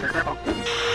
Ça.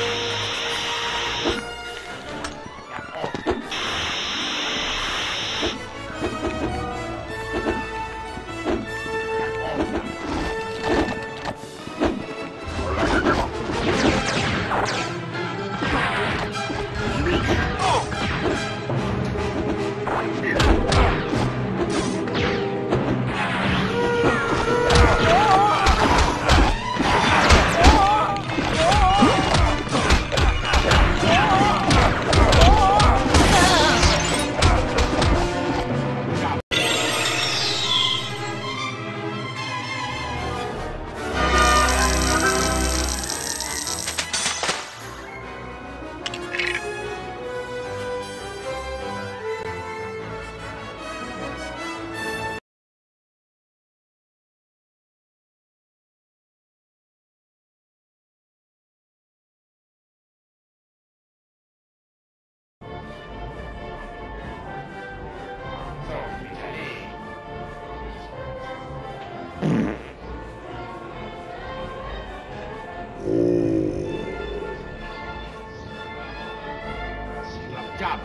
job.